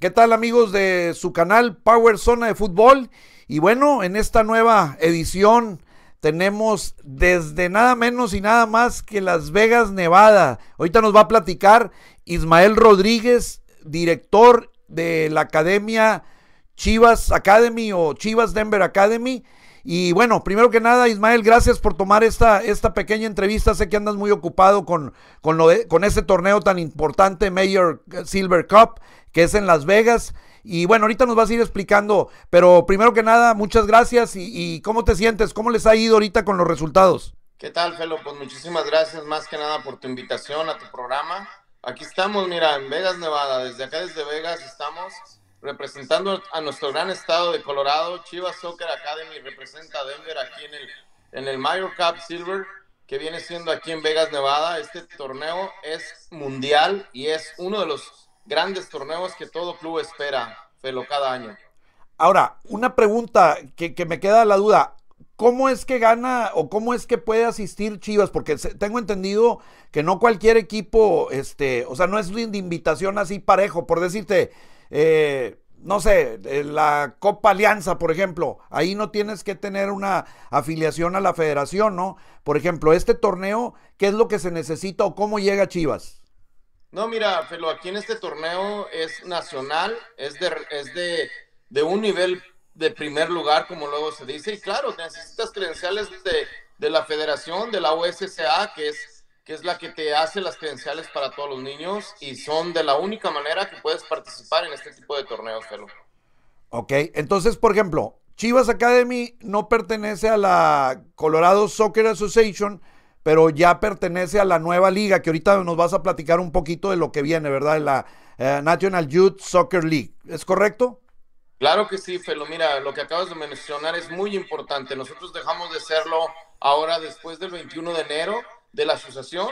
¿Qué tal amigos de su canal Power Zona de Fútbol? Y bueno, en esta nueva edición tenemos desde nada menos y nada más que Las Vegas, Nevada. Ahorita nos va a platicar Ismael Rodríguez, director de la Academia Chivas Academy o Chivas Denver Academy. Y bueno, primero que nada, Ismael, gracias por tomar esta, esta pequeña entrevista. Sé que andas muy ocupado con, con, lo de, con este torneo tan importante, Mayor Silver Cup, que es en Las Vegas. Y bueno, ahorita nos vas a ir explicando, pero primero que nada, muchas gracias y, cómo te sientes, cómo les ha ido ahorita con los resultados. ¿Qué tal, Felo? Pues muchísimas gracias más que nada por tu invitación a tu programa. Aquí estamos, mira, en Vegas, Nevada. Desde acá, desde Vegas, estamos representando a nuestro gran estado de Colorado. Chivas Soccer Academy representa a Denver aquí en el, en el Mayor Cup Silver, que viene siendo aquí en Vegas, Nevada. Este torneo es mundial y es uno de los grandes torneos que todo club espera, Felo, cada año. Ahora, una pregunta que, que me queda la duda. ¿Cómo es que gana o cómo es que puede asistir Chivas? Porque tengo entendido que no cualquier equipo, este, o sea, no es de invitación así parejo, por decirte, eh, no sé, la Copa Alianza, por ejemplo, ahí no tienes que tener una afiliación a la federación, ¿no? Por ejemplo, este torneo, ¿qué es lo que se necesita o cómo llega Chivas? No, mira, Felo, aquí en este torneo es nacional, es de, es de, de un nivel de primer lugar, como luego se dice, y claro, necesitas credenciales de, de la federación, de la USSA, que es, que es la que te hace las credenciales para todos los niños, y son de la única manera que puedes participar en este tipo de torneos, Felo. Ok, entonces, por ejemplo, Chivas Academy no pertenece a la Colorado Soccer Association, pero ya pertenece a la nueva liga, que ahorita nos vas a platicar un poquito de lo que viene, ¿verdad? De la eh, National Youth Soccer League. ¿Es correcto? Claro que sí, Felo. Mira, lo que acabas de mencionar es muy importante. Nosotros dejamos de serlo ahora después del 21 de enero de la asociación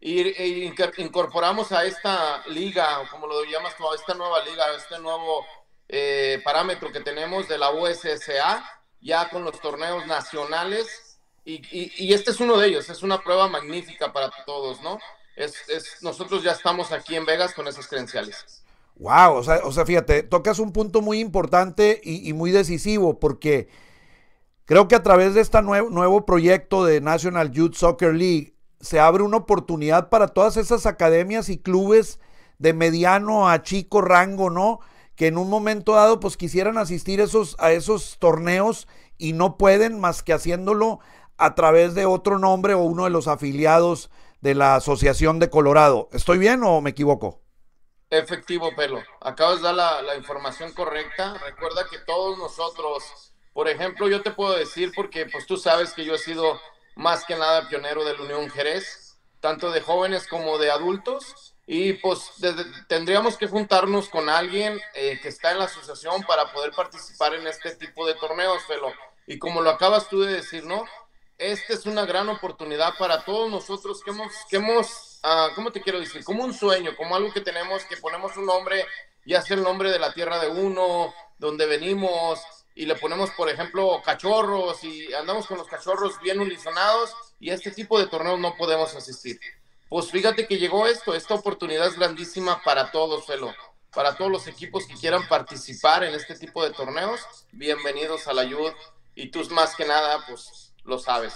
y, e incorporamos a esta liga, como lo llamas tú, a esta nueva liga, a este nuevo eh, parámetro que tenemos de la USSA, ya con los torneos nacionales. Y, y, y, este es uno de ellos, es una prueba magnífica para todos, ¿no? Es, es, nosotros ya estamos aquí en Vegas con esas credenciales. Wow, o sea, o sea, fíjate, tocas un punto muy importante y, muy decisivo porque creo que a través de este nuevo, nuevo proyecto de National Youth Soccer League se abre una oportunidad para todas esas academias y clubes de mediano a chico rango, ¿no? Que en un momento dado pues quisieran asistir esos, a esos torneos y no pueden más que haciéndolo a través de otro nombre o uno de los afiliados de la Asociación de Colorado. ¿Estoy bien o me equivoco? Efectivo, Pelo. Acabas de dar la, información correcta. Recuerda que todos nosotros, por ejemplo, yo te puedo decir, porque pues tú sabes que yo he sido más que nada pionero de la Unión Jerez, tanto de jóvenes como de adultos, y pues desde, tendríamos que juntarnos con alguien eh, que está en la asociación para poder participar en este tipo de torneos, Pelo. Y como lo acabas tú de decir, ¿no? Esta es una gran oportunidad para todos nosotros que hemos, que hemos uh, ¿cómo te quiero decir? Como un sueño, como algo que tenemos, que ponemos un nombre, ya sea el nombre de la tierra de uno, donde venimos, y le ponemos, por ejemplo, cachorros, y andamos con los cachorros bien unisonados, y a este tipo de torneos no podemos asistir. Pues fíjate que llegó esto, esta oportunidad es grandísima para todos, Felo. Para todos los equipos que quieran participar en este tipo de torneos, bienvenidos a la Youth, y tú más que nada, pues lo sabes.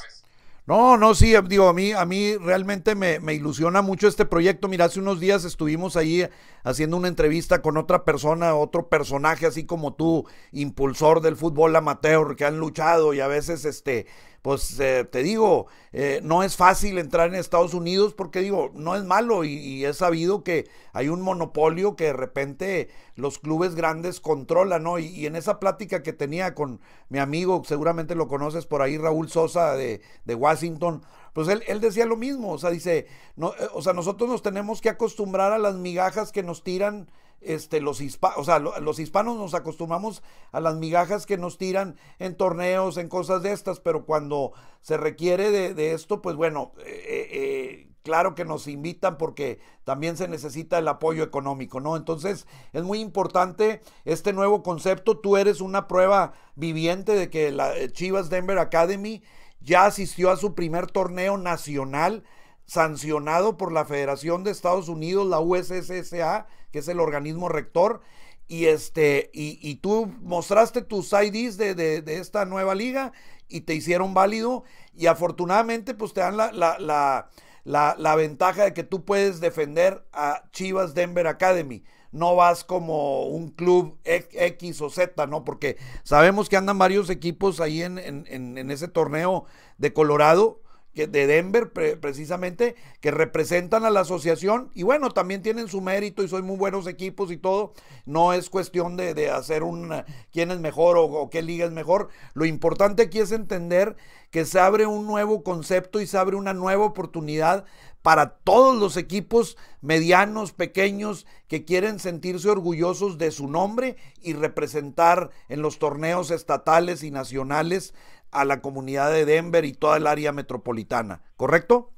No, no, sí, digo, a mí, a mí realmente me, me, ilusiona mucho este proyecto. Mira, hace unos días estuvimos ahí haciendo una entrevista con otra persona, otro personaje así como tú, impulsor del fútbol amateur, que han luchado y a veces, este, pues eh, te digo, eh, no es fácil entrar en Estados Unidos porque digo, no es malo y, y, es sabido que hay un monopolio que de repente los clubes grandes controlan, ¿no? Y, y, en esa plática que tenía con mi amigo, seguramente lo conoces por ahí, Raúl Sosa de, de Washington, pues él, él, decía lo mismo, o sea, dice, no, eh, o sea, nosotros nos tenemos que acostumbrar a las migajas que nos tiran este, los, hispa o sea, lo, los hispanos nos acostumbramos a las migajas que nos tiran en torneos, en cosas de estas, pero cuando se requiere de, de esto, pues bueno, eh, eh, claro que nos invitan porque también se necesita el apoyo económico, ¿no? Entonces es muy importante este nuevo concepto. Tú eres una prueba viviente de que la Chivas Denver Academy ya asistió a su primer torneo nacional sancionado por la Federación de Estados Unidos, la USSSA, que es el organismo rector, y este, y, tú mostraste tus IDs de, de, esta nueva liga y te hicieron válido. Y afortunadamente, pues te dan la, la, la, la, la ventaja de que tú puedes defender a Chivas Denver Academy no vas como un club X o Z, ¿no? Porque sabemos que andan varios equipos ahí en, en, en ese torneo de Colorado de Denver precisamente, que representan a la asociación y bueno, también tienen su mérito y son muy buenos equipos y todo. No es cuestión de, hacer un quién es mejor o, qué liga es mejor. Lo importante aquí es entender que se abre un nuevo concepto y se abre una nueva oportunidad para todos los equipos medianos, pequeños, que quieren sentirse orgullosos de su nombre y representar en los torneos estatales y nacionales a la comunidad de Denver y toda el área metropolitana, ¿correcto?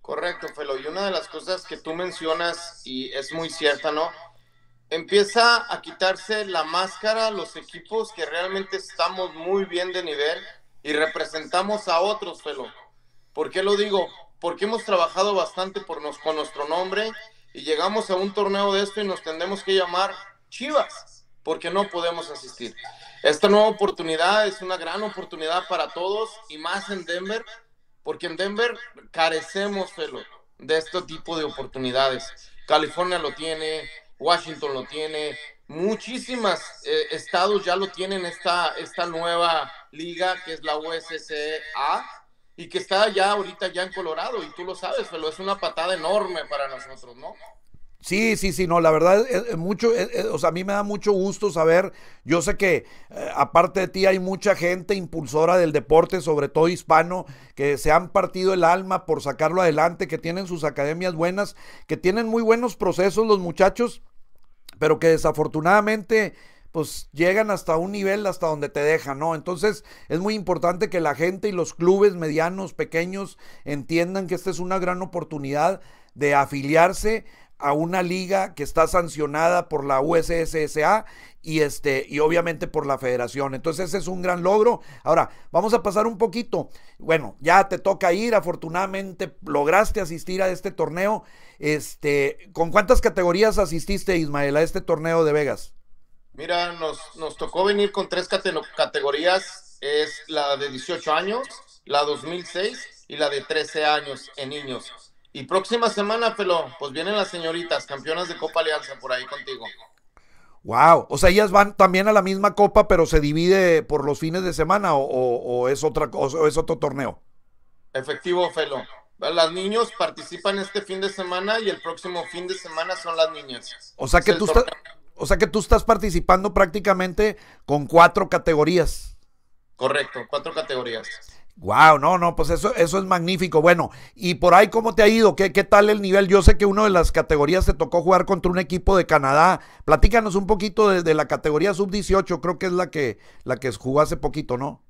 Correcto, Felo. Y una de las cosas que tú mencionas, y es muy cierta, ¿no? Empieza a quitarse la máscara los equipos que realmente estamos muy bien de nivel y representamos a otros, Felo. ¿Por qué lo digo? Porque hemos trabajado bastante por nos, con nuestro nombre y llegamos a un torneo de esto y nos tendremos que llamar Chivas, porque no podemos asistir. Esta nueva oportunidad es una gran oportunidad para todos y más en Denver, porque en Denver carecemos, Felo, de este tipo de oportunidades. California lo tiene, Washington lo tiene, muchísimas eh, estados ya lo tienen esta, esta nueva liga que es la USCA y que está ya ahorita ya en Colorado y tú lo sabes, Felo, es una patada enorme para nosotros, ¿no? Sí, sí, sí, no, la verdad, es, mucho, o sea, a mí me da mucho gusto saber, yo sé que eh, aparte de ti hay mucha gente impulsora del deporte, sobre todo hispano, que se han partido el alma por sacarlo adelante, que tienen sus academias buenas, que tienen muy buenos procesos los muchachos, pero que desafortunadamente pues llegan hasta un nivel hasta donde te dejan, ¿no? Entonces es muy importante que la gente y los clubes medianos, pequeños, entiendan que esta es una gran oportunidad de afiliarse a una liga que está sancionada por la USSSA y este y obviamente por la federación. Entonces ese es un gran logro. Ahora, vamos a pasar un poquito. Bueno, ya te toca ir, afortunadamente lograste asistir a este torneo. Este, ¿con cuántas categorías asististe, Ismael, a este torneo de Vegas? Mira, nos, nos tocó venir con tres categorías, es la de 18 años, la 2006 y la de 13 años en niños. Y próxima semana, Pelo, pues vienen las señoritas, campeonas de Copa Alianza por ahí contigo. Wow, o sea, ellas van también a la misma copa, pero se divide por los fines de semana o, es otra o es otro torneo. Efectivo, Felo. Las niños participan este fin de semana y el próximo fin de semana son las niñas. O sea que tú estás, o sea que tú estás participando prácticamente con cuatro categorías. Correcto, cuatro categorías. Wow, no, no, pues eso, eso es magnífico. Bueno, y por ahí, ¿cómo te ha ido? ¿Qué, ¿Qué tal el nivel? Yo sé que una de las categorías te tocó jugar contra un equipo de Canadá. Platícanos un poquito de, la categoría sub-18, creo que es la que, la que jugó hace poquito, ¿no?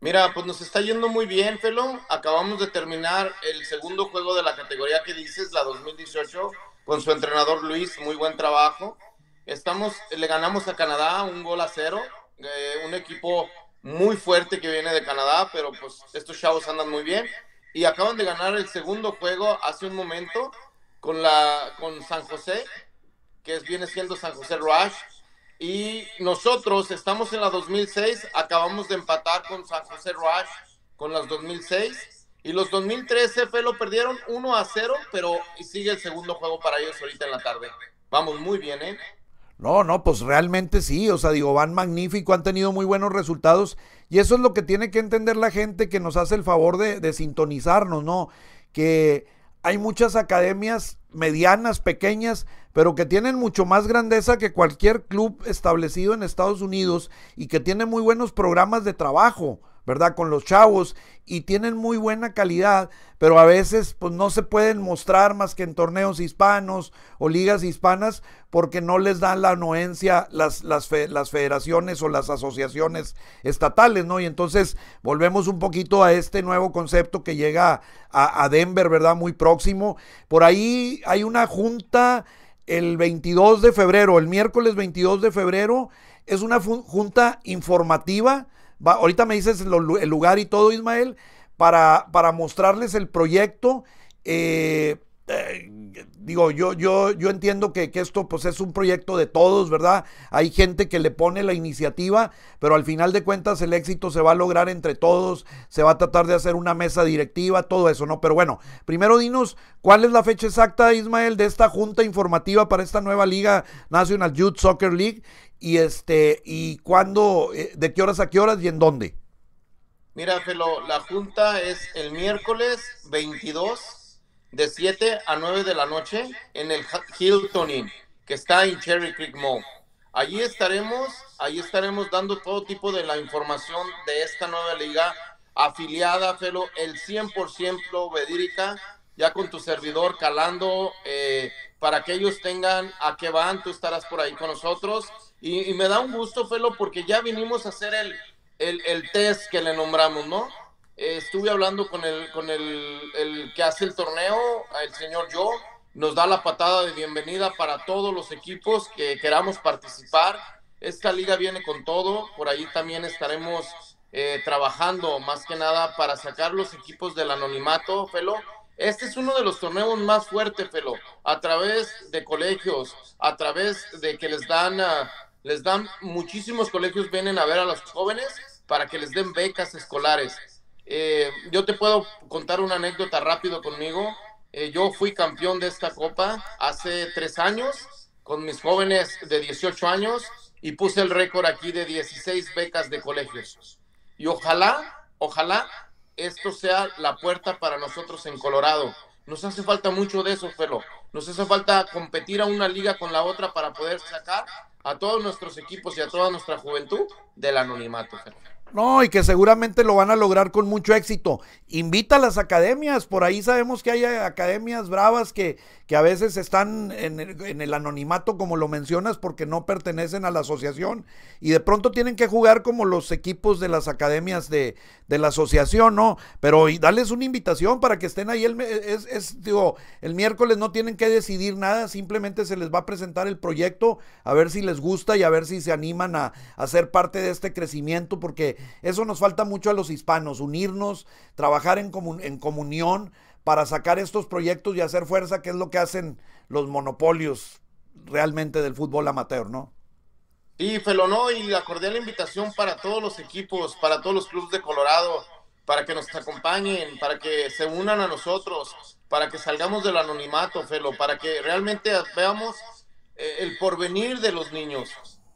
Mira, pues nos está yendo muy bien, Felo. Acabamos de terminar el segundo juego de la categoría que dices, la 2018, con su entrenador Luis, muy buen trabajo. Estamos, le ganamos a Canadá un gol a cero, eh, un equipo muy fuerte que viene de Canadá, pero pues estos chavos andan muy bien. Y acaban de ganar el segundo juego hace un momento con, la, con San José, que es, viene siendo San José Rush. Y nosotros estamos en la 2006, acabamos de empatar con San José Rush con las 2006. Y los 2013, lo perdieron 1 a 0, pero sigue el segundo juego para ellos ahorita en la tarde. Vamos muy bien, ¿eh? No, no, pues realmente sí, o sea, digo, van magnífico, han tenido muy buenos resultados y eso es lo que tiene que entender la gente que nos hace el favor de, de sintonizarnos, ¿no? Que hay muchas academias medianas, pequeñas, pero que tienen mucho más grandeza que cualquier club establecido en Estados Unidos y que tienen muy buenos programas de trabajo. ¿Verdad? Con los chavos y tienen muy buena calidad, pero a veces pues no se pueden mostrar más que en torneos hispanos o ligas hispanas porque no les dan la anuencia las, las, las federaciones o las asociaciones estatales, ¿no? Y entonces volvemos un poquito a este nuevo concepto que llega a, a Denver, ¿verdad? Muy próximo. Por ahí hay una junta el 22 de febrero, el miércoles 22 de febrero, es una junta informativa ahorita me dices el lugar y todo, Ismael, para, para mostrarles el proyecto. Eh, eh, digo, yo, yo, yo entiendo que, que, esto pues es un proyecto de todos, ¿verdad? Hay gente que le pone la iniciativa, pero al final de cuentas el éxito se va a lograr entre todos, se va a tratar de hacer una mesa directiva, todo eso, ¿no? Pero bueno, primero dinos cuál es la fecha exacta, Ismael, de esta junta informativa para esta nueva liga National Youth Soccer League y este, y cuándo, eh, de qué horas a qué horas y en dónde. Mira, Felo, la junta es el miércoles 22 de 7 a 9 de la noche en el Hilton Inn, que está en Cherry Creek Mall. Allí estaremos, allí estaremos dando todo tipo de la información de esta nueva liga afiliada, Felo, el 100% vedírica, ya con tu servidor calando, eh, para que ellos tengan a qué van, tú estarás por ahí con nosotros. Y, me da un gusto, Felo, porque ya vinimos a hacer el, el, el test que le nombramos, ¿no? estuve hablando con el, con el, que hace el torneo, el señor Joe, nos da la patada de bienvenida para todos los equipos que queramos participar. Esta liga viene con todo, por ahí también estaremos eh, trabajando más que nada para sacar los equipos del anonimato, Felo. Este es uno de los torneos más fuertes, Felo, a través de colegios, a través de que les dan, ah, les dan, muchísimos colegios vienen a ver a los jóvenes para que les den becas escolares eh, yo te puedo contar una anécdota rápido conmigo. Eh, yo fui campeón de esta copa hace tres años con mis jóvenes de 18 años y puse el récord aquí de 16 becas de colegios. Y ojalá, ojalá esto sea la puerta para nosotros en Colorado. Nos hace falta mucho de eso, Felo. Nos hace falta competir a una liga con la otra para poder sacar a todos nuestros equipos y a toda nuestra juventud del anonimato. No, y que seguramente lo van a lograr con mucho éxito. Invita a las academias, por ahí sabemos que hay academias bravas que, que a veces están en el, anonimato, como lo mencionas, porque no pertenecen a la asociación y de pronto tienen que jugar como los equipos de las academias de, de la asociación, ¿no? Pero y darles una invitación para que estén ahí. El, es, es, digo, el miércoles no tienen que decidir nada, simplemente se les va a presentar el proyecto, a ver si les gusta y a ver si se animan a, a ser parte de este crecimiento, porque eso nos falta mucho a los hispanos, unirnos, trabajar en, en comunión para sacar estos proyectos y hacer fuerza, que es lo que hacen los monopolios realmente del fútbol amateur, ¿no? Sí, Felonó, y la invitación para todos los equipos, para todos los clubes de Colorado, para que nos acompañen, para que se unan a nosotros, para que salgamos del anonimato, Felo, para que realmente veamos eh, el porvenir de los niños,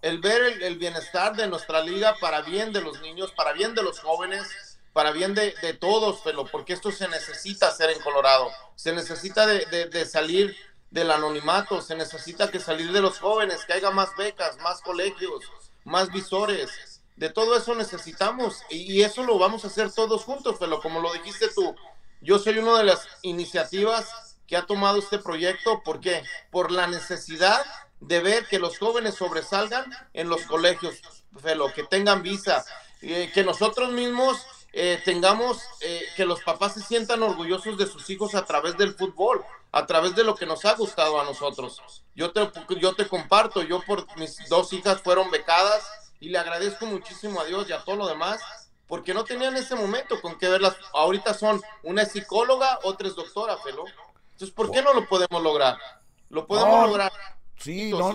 el ver el, bienestar de nuestra liga para bien de los niños, para bien de los jóvenes, para bien de, todos, pero porque esto se necesita hacer en Colorado, se necesita de, salir del anonimato, se necesita que salir de los jóvenes, que haya más becas, más colegios, más visores, de todo eso necesitamos y, eso lo vamos a hacer todos juntos, pero como lo dijiste tú, yo soy una de las iniciativas que ha tomado este proyecto, ¿por qué? Por la necesidad de ver que los jóvenes sobresalgan en los colegios, Felo, que tengan visa, eh, que nosotros mismos eh, tengamos, eh, que los papás se sientan orgullosos de sus hijos a través del fútbol, a través de lo que nos ha gustado a nosotros. Yo te, yo te comparto, yo por mis dos hijas fueron becadas y le agradezco muchísimo a Dios y a todo lo demás, porque no tenían ese momento con que verlas. Ahorita son una psicóloga, otra es doctora, Felo. Entonces, ¿por qué no lo podemos lograr? Lo podemos lograr. Sí, no,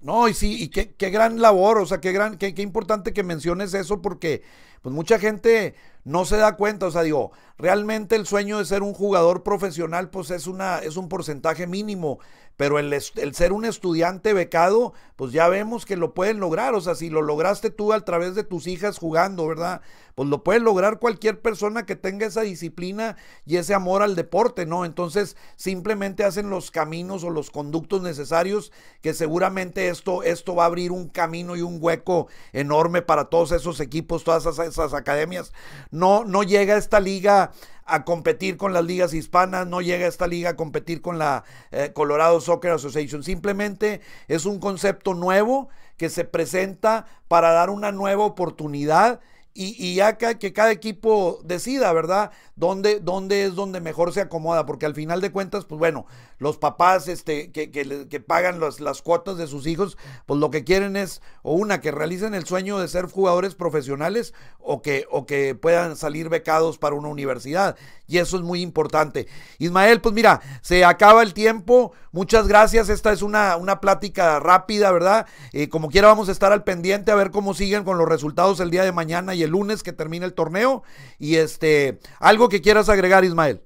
no, y sí, y qué, qué, gran labor, o sea, qué gran, qué, qué importante que menciones eso porque pues mucha gente no se da cuenta, o sea, digo, realmente el sueño de ser un jugador profesional pues es una es un porcentaje mínimo, pero el, el, ser un estudiante becado, pues ya vemos que lo pueden lograr, o sea, si lo lograste tú a través de tus hijas jugando, ¿verdad? Pues lo puede lograr cualquier persona que tenga esa disciplina y ese amor al deporte, ¿no? Entonces, simplemente hacen los caminos o los conductos necesarios que seguramente esto esto va a abrir un camino y un hueco enorme para todos esos equipos, todas esas, esas academias. No no llega esta liga a competir con las ligas hispanas, no llega esta liga a competir con la eh, Colorado Soccer Association. Simplemente es un concepto nuevo que se presenta para dar una nueva oportunidad y, ya que, cada equipo decida, ¿verdad? Dónde, dónde es donde mejor se acomoda, porque al final de cuentas, pues bueno, los papás este, que, que, pagan las, las cuotas de sus hijos, pues lo que quieren es, o una, que realicen el sueño de ser jugadores profesionales o que, o que puedan salir becados para una universidad. Y eso es muy importante. Ismael, pues mira, se acaba el tiempo. Muchas gracias. Esta es una, una plática rápida, ¿verdad? Eh, como quiera, vamos a estar al pendiente a ver cómo siguen con los resultados el día de mañana y el lunes que termine el torneo. Y este, algo que quieras agregar, Ismael.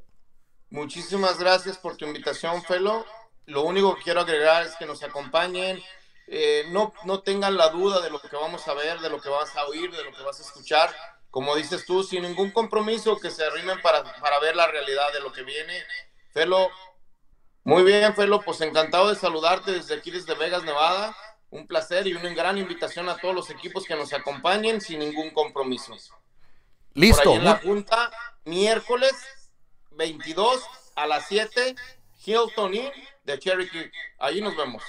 Muchísimas gracias por tu invitación, Felo. Lo único que quiero agregar es que nos acompañen. Eh, no, no tengan la duda de lo que vamos a ver, de lo que vas a oír, de lo que vas a escuchar como dices tú, sin ningún compromiso, que se arrimen para, para ver la realidad de lo que viene. Felo, muy bien, Felo, pues encantado de saludarte desde aquí, desde Vegas, Nevada. Un placer y una gran invitación a todos los equipos que nos acompañen sin ningún compromiso. Listo. en la Junta, miércoles 22 a las 7, Hilton Inn de Cherokee. Ahí nos vemos.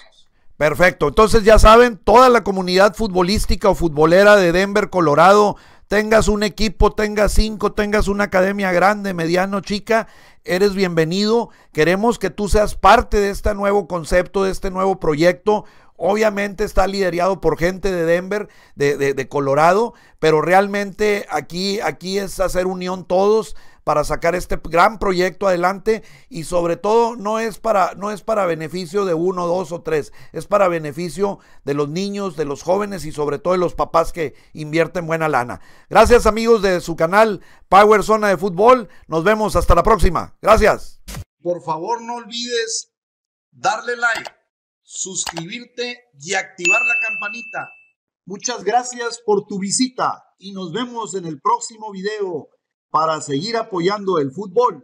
Perfecto. Entonces ya saben, toda la comunidad futbolística o futbolera de Denver, Colorado, tengas un equipo, tengas cinco, tengas una academia grande, mediano, chica, eres bienvenido. Queremos que tú seas parte de este nuevo concepto, de este nuevo proyecto. Obviamente está liderado por gente de Denver, de, de Colorado, pero realmente aquí, aquí es hacer unión todos para sacar este gran proyecto adelante y sobre todo no es para no es para beneficio de uno, dos o tres, es para beneficio de los niños, de los jóvenes y sobre todo de los papás que invierten buena lana. Gracias amigos de su canal Power Zona de Fútbol, nos vemos hasta la próxima. Gracias. Por favor, no olvides darle like, suscribirte y activar la campanita. Muchas gracias por tu visita y nos vemos en el próximo video para seguir apoyando el fútbol